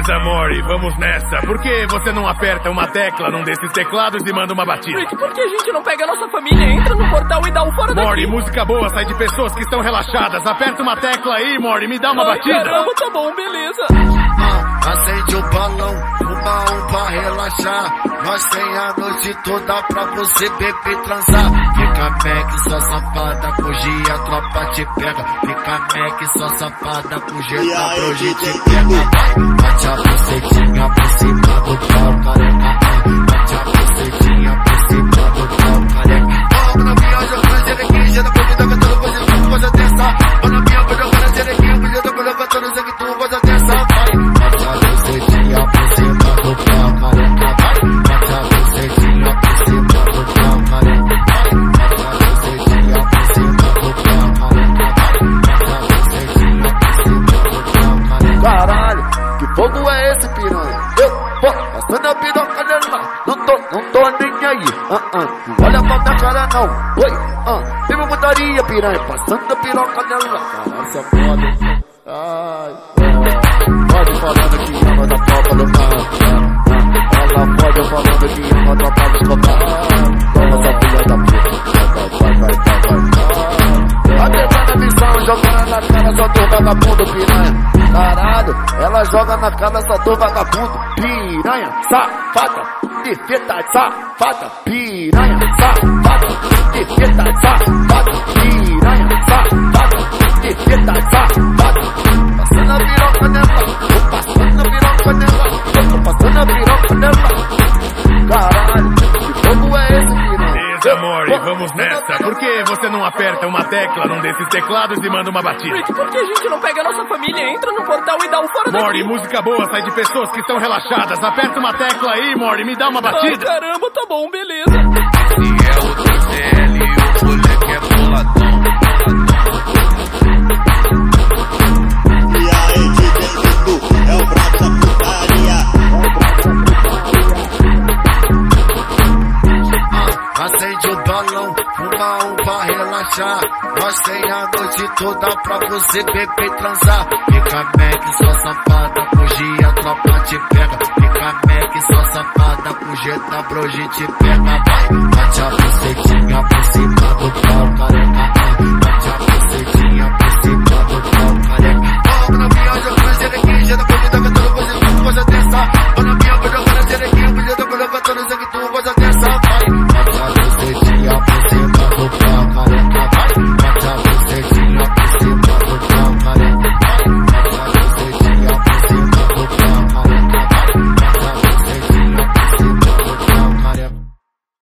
Beleza, Mori, vamos nessa. Por que você não aperta uma tecla num desses teclados e manda uma batida? Rick, por que a gente não pega a nossa família, entra no portal e dá um fora Mori, daqui? música boa sai de pessoas que estão relaxadas. Aperta uma tecla aí, Mori, me dá uma Ai, batida. caramba, tá bom, beleza. Ah, acende o balão, fuma um pra relaxar. Nós tem a noite toda pra você beber e transar. Fica Mac, só safada, te pega. Fica Mac, só safada, fugir a aí, broje DJ te pega. Bate a bucetinha por cima do pau, careca. Fogo é esse, piranha? Eu vou passando a piroca nela, não tô, não tô nem aí. Ah, ah, não olha pra minha cara não. Oi, ah, tem uma putaria, piranha, passando a piroca nela. Caralho, é foda? Ai, pode falando que ama da tropa do mar. Ah, ah, ela pode falando que ama da tropa do mar. Toma essa filha da puta. Vai, vai, vai, vai. Tá a missão, jogando na cara só do vagabundo, piranha. Caralho, ela joga na cara só do vagabundo, piranha, safada, defeta, safada, piranha, safada, defeta, safada, vamos nessa. Por que você não aperta uma tecla num desses teclados e manda uma batida? Rick, por que a gente não pega a nossa família, entra no portal e dá um fora Mori, daqui? música boa sai de pessoas que estão relaxadas. Aperta uma tecla aí, Mori, me dá uma Ai, batida. caramba, tá bom, beleza. Se é o 2L, balão, fuma um pra relaxar. Nós tem a noite toda pra você beber e transar. Fica Mac, só safada, fugir a tropa te pega. Fica Mac, só safada, fugir da broje te pega. Vai, bate a bucetinha